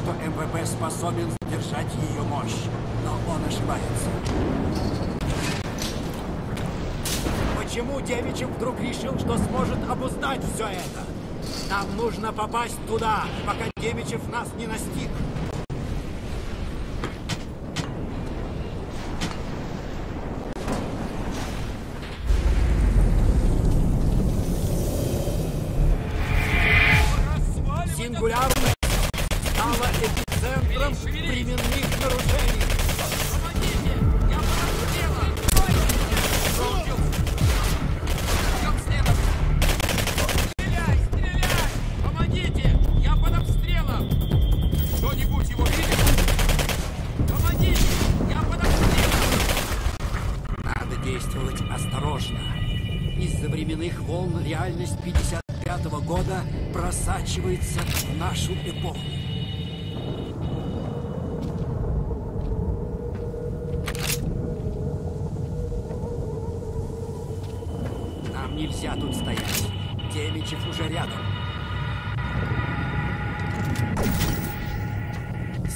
что МВП способен сдержать ее мощь. Но он ошибается. Почему Девичев вдруг решил, что сможет обуздать все это? Нам нужно попасть туда, пока Демичев нас не настиг.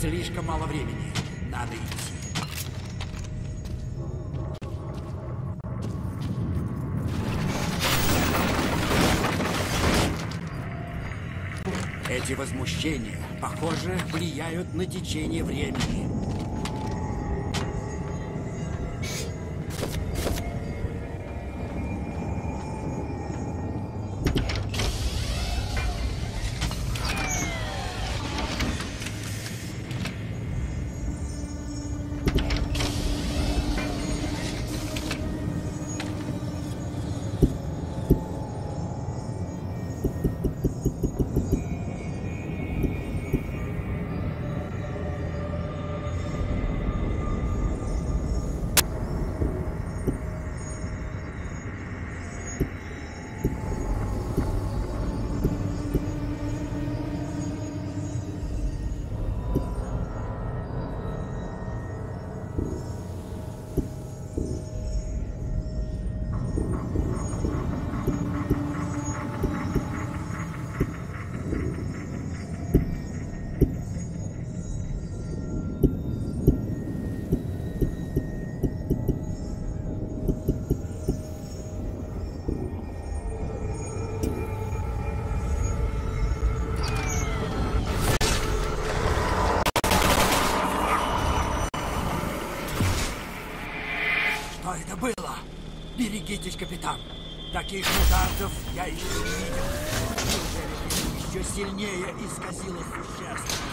Слишком мало времени. Надо идти. Эти возмущения, похоже, влияют на течение времени. Таких мутантов я еще не видел. Неужели еще сильнее исказила существ?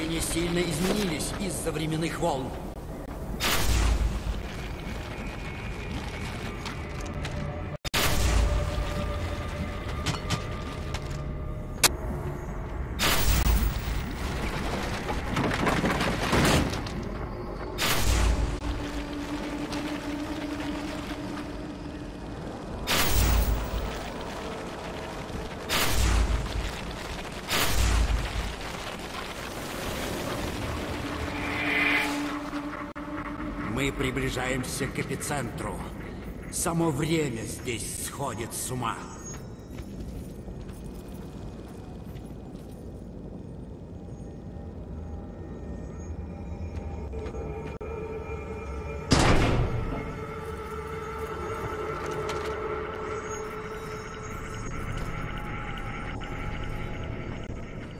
Растения сильно изменились из-за временных волн. Приближаемся к эпицентру. Само время здесь сходит с ума.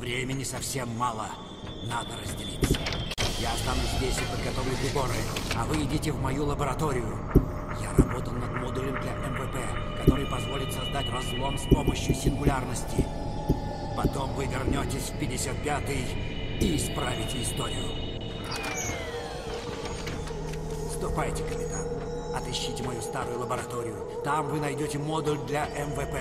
Времени совсем мало. Надо разделиться. Останусь здесь и подготовлю приборы, а вы идите в мою лабораторию. Я работал над модулем для МВП, который позволит создать разлом с помощью сингулярности. Потом вы вернетесь в 55-й и исправите историю. Ступайте, капитан. Отыщите мою старую лабораторию. Там вы найдете модуль для МВП.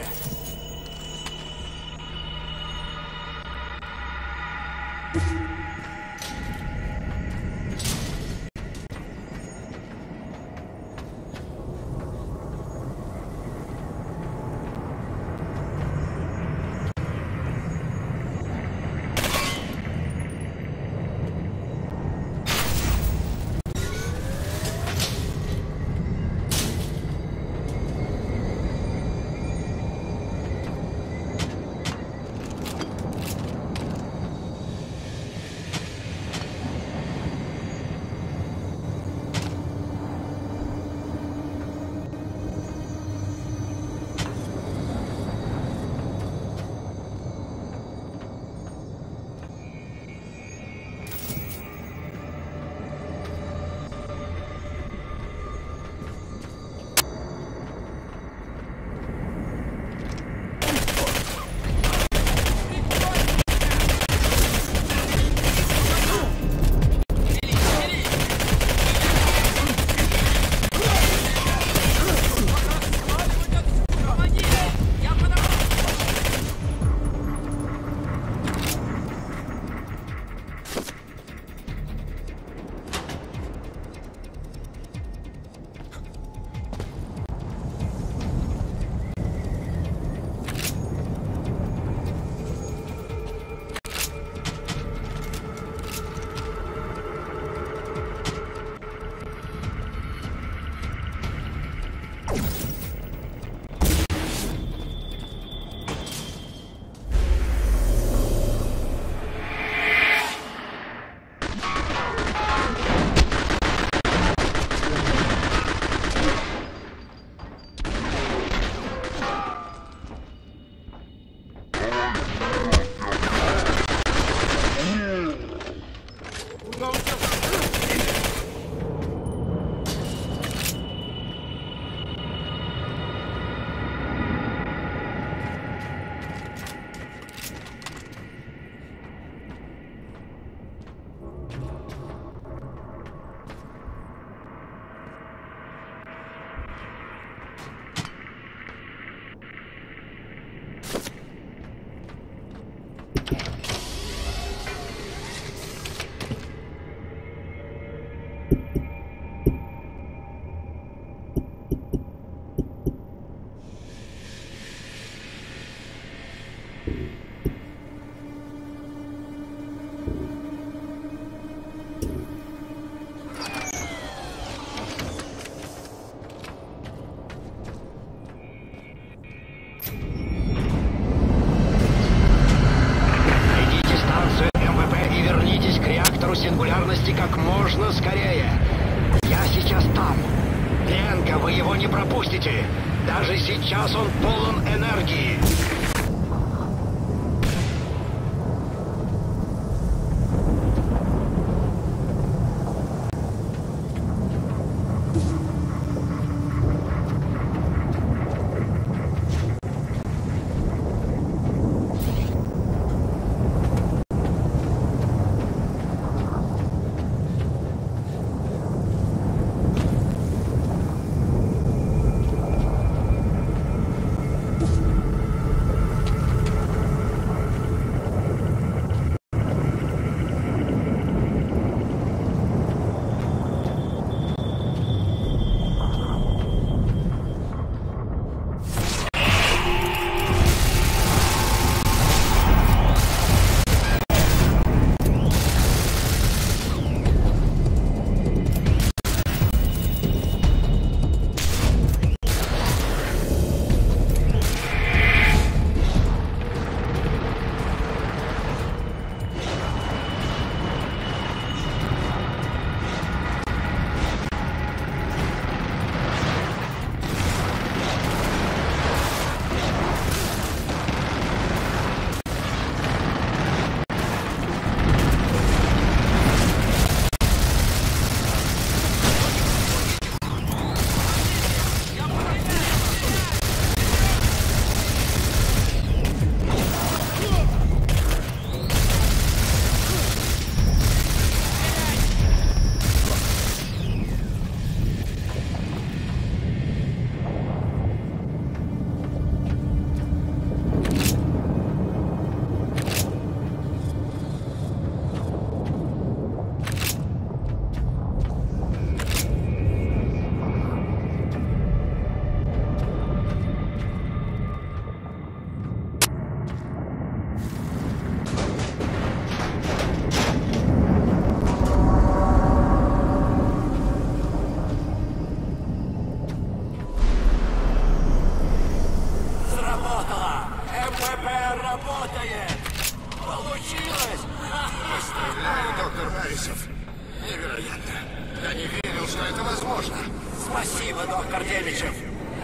Спасибо, доктор Демичев!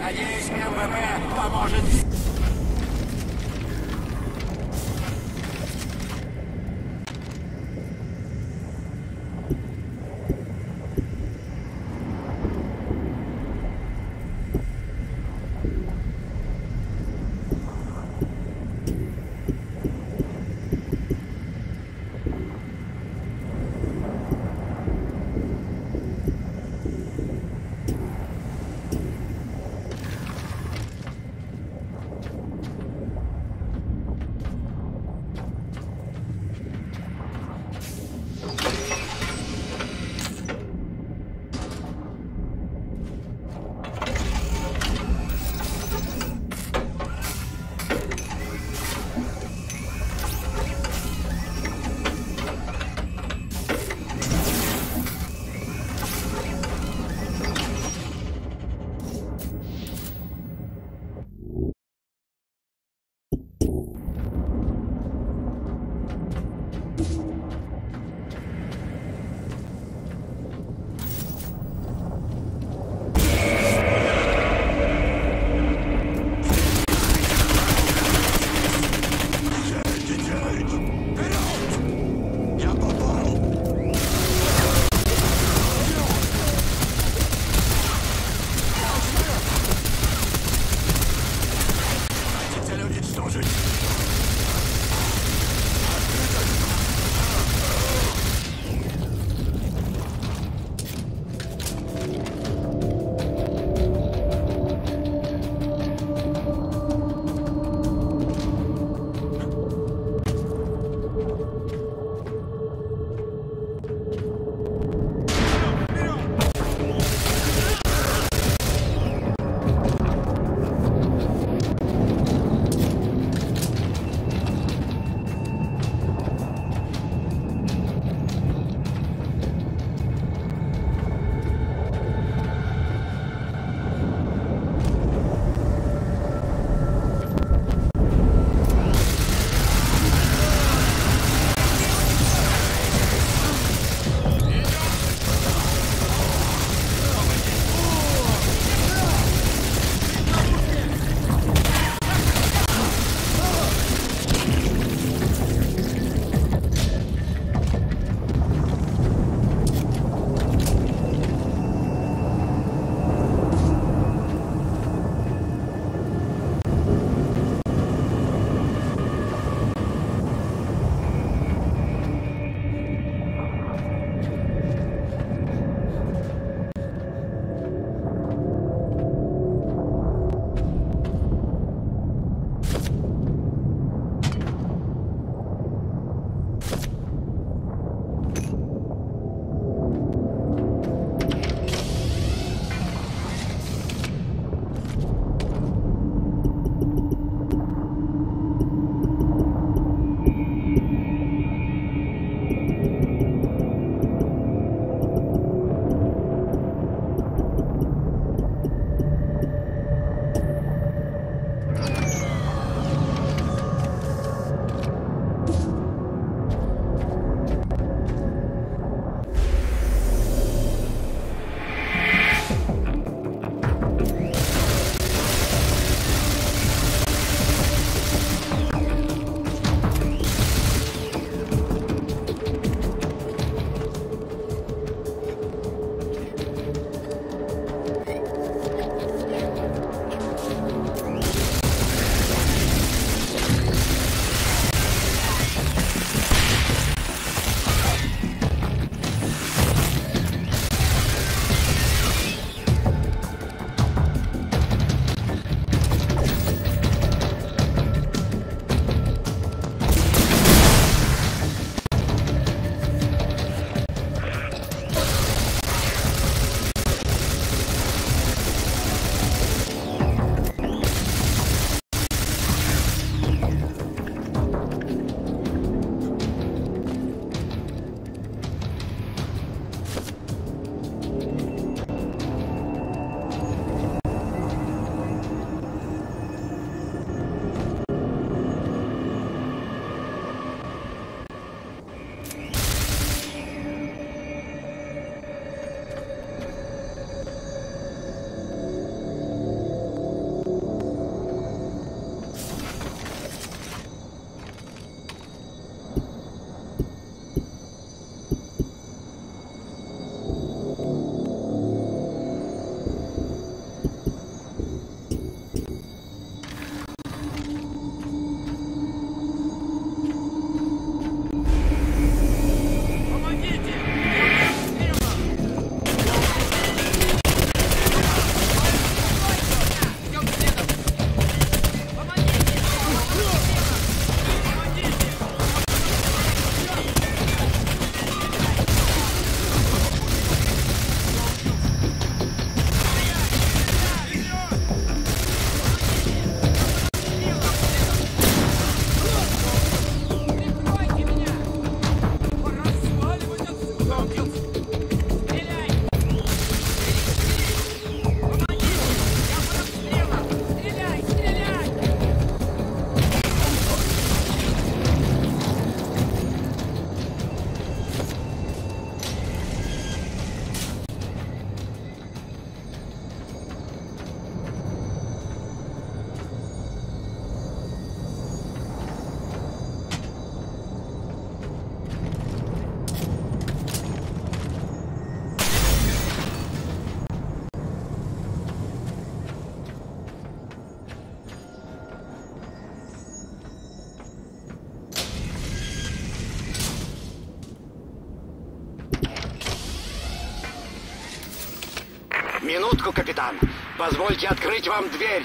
Надеюсь, МВП поможет... Минутку, капитан. Позвольте открыть вам дверь.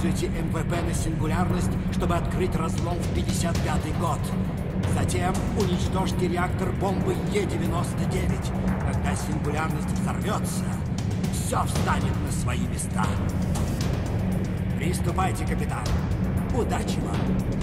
Используйте МВП на сингулярность, чтобы открыть разлом в 55 год. Затем уничтожьте реактор бомбы Е-99. Когда сингулярность взорвется, все встанет на свои места. Приступайте, капитан. Удачи вам!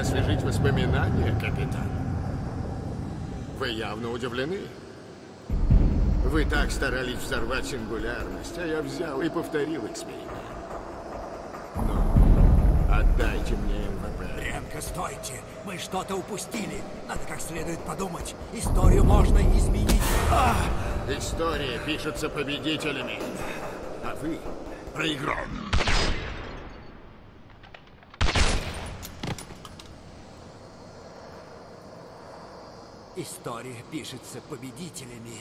освежить воспоминания, капитан. Вы явно удивлены. Вы так старались взорвать сингулярность, а я взял и повторил эксперимент. Но отдайте мне МВП. Ренко, стойте! Мы что-то упустили. Надо как следует подумать. Историю можно изменить. А! История пишется победителями, а вы проиграл. История пишется победителями.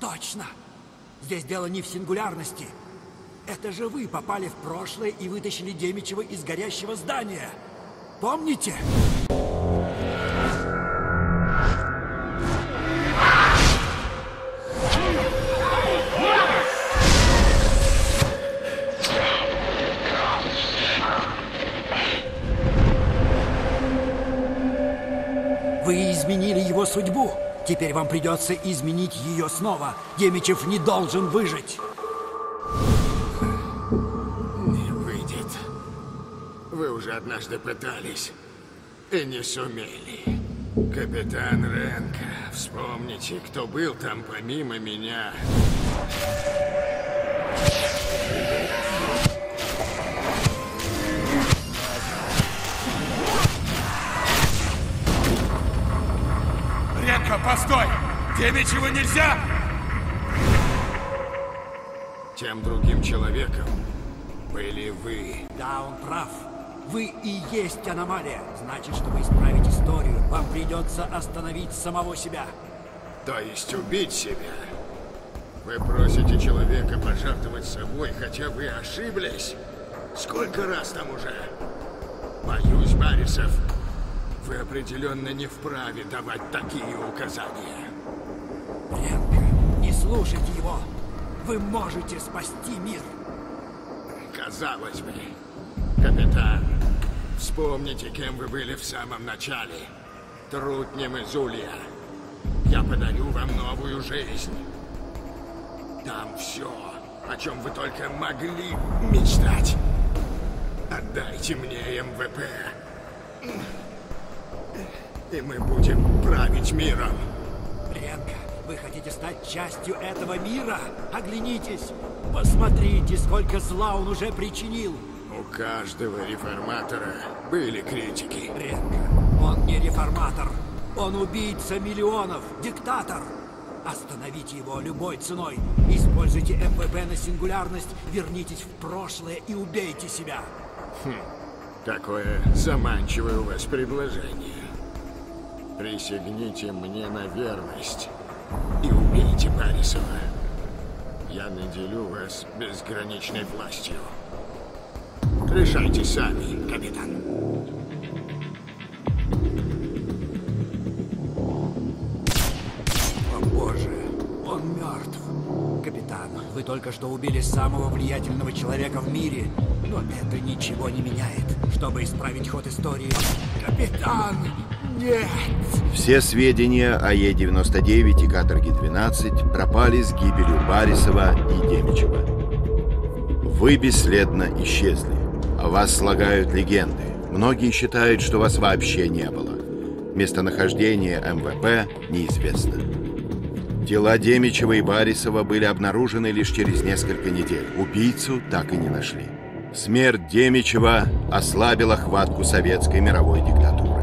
Точно! Здесь дело не в сингулярности. Это же вы попали в прошлое и вытащили Демичева из горящего здания. Помните? Вы судьбу. Теперь вам придется изменить ее снова. Демичев не должен выжить. Не выйдет. Вы уже однажды пытались и не сумели. Капитан Ренко, вспомните, кто был там помимо меня. Ренко, постой! Демичева нельзя! Тем другим человеком были вы. Да, он прав. Вы и есть аномалия. Значит, чтобы исправить историю, вам придется остановить самого себя. То есть убить себя. Вы просите человека пожертвовать собой, хотя вы ошиблись? Сколько раз там уже? Боюсь, Барисов, вы определенно не вправе давать такие указания. Бренко, не слушайте его. Вы можете спасти мир. Казалось бы, капитан, вспомните, кем вы были в самом начале. Трутнем из Улья. Я подарю вам новую жизнь. Там все, о чем вы только могли мечтать. Отдайте мне МВП. И мы будем править миром. Бренко, вы хотите стать частью этого мира? Оглянитесь. Посмотрите, сколько зла он уже причинил. У каждого реформатора были критики. Бренко, он не реформатор. Он убийца миллионов, диктатор. Остановите его любой ценой. Используйте МВП на сингулярность, вернитесь в прошлое и убейте себя. Какое заманчивое у вас предложение. Присягните мне на верность и убейте Барисова. Я наделю вас безграничной властью. Решайте сами, капитан. О боже, он мертв. Капитан, вы только что убили самого влиятельного человека в мире, но это ничего не меняет. Чтобы исправить ход истории... Капитан, нет! Все сведения о Е-99 и Каторге-12 пропали с гибелью Барисова и Демичева. Вы бесследно исчезли. О вас слагают легенды. Многие считают, что вас вообще не было. Местонахождение МВП неизвестно. Тела Демичева и Барисова были обнаружены лишь через несколько недель. Убийцу так и не нашли. Смерть Демичева ослабила хватку советской мировой диктатуры.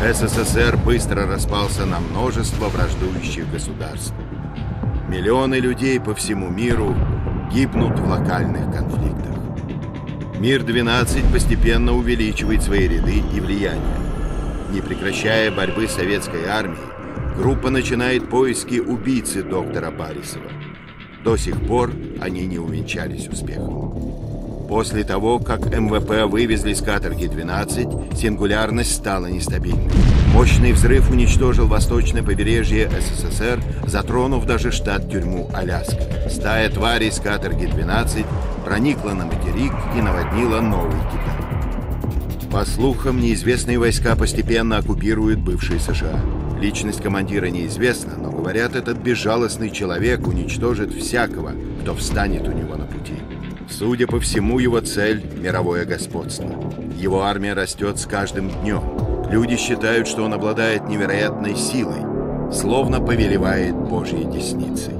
СССР быстро распался на множество враждующих государств. Миллионы людей по всему миру гибнут в локальных конфликтах. Мир-12 постепенно увеличивает свои ряды и влияние. Не прекращая борьбы советской армии, группа начинает поиски убийцы доктора Барисова. До сих пор они не увенчались успехом. После того, как МВП вывезли с каторги-12, сингулярность стала нестабильной. Мощный взрыв уничтожил восточное побережье СССР, затронув даже штат-тюрьму Аляска. Стая тварей с каторги-12 проникла на материк и наводнила Новый Китай. По слухам, неизвестные войска постепенно оккупируют бывшие США. Личность командира неизвестна, но, говорят, этот безжалостный человек уничтожит всякого, кто встанет у него на пути. Судя по всему, его цель – мировое господство. Его армия растет с каждым днем. Люди считают, что он обладает невероятной силой. словно повелевает Божьей десницей.